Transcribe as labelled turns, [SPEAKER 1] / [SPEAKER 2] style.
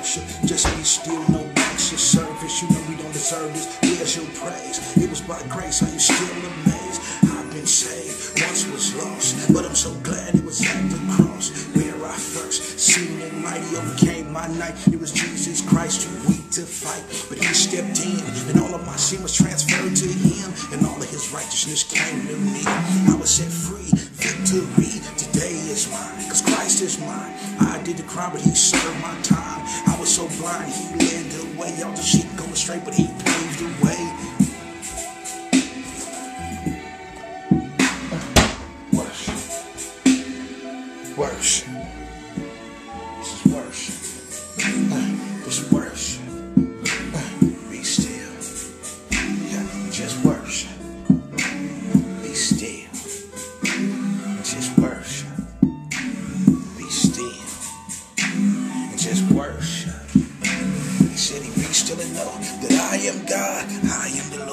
[SPEAKER 1] worship. Just be still, no anxious service. You know we don't deserve this. Where's your praise? It was by grace. Are you still amazed? I've been saved. Once was lost, but I'm so glad it was at the cross where I first seen it mighty overcame my night. It was Jesus Christ too weak to fight, but He stepped in, and all of my sin was transferred to Him, and all of His righteousness came to me. I was set free. Victory is mine, cause Christ is mine. I did the crime, but He served my time. I was so blind, He led the way. All the shit going straight, but He paved the way. Worship. Worship. Just worship. He said, He be still and know that I am God. I am the Lord.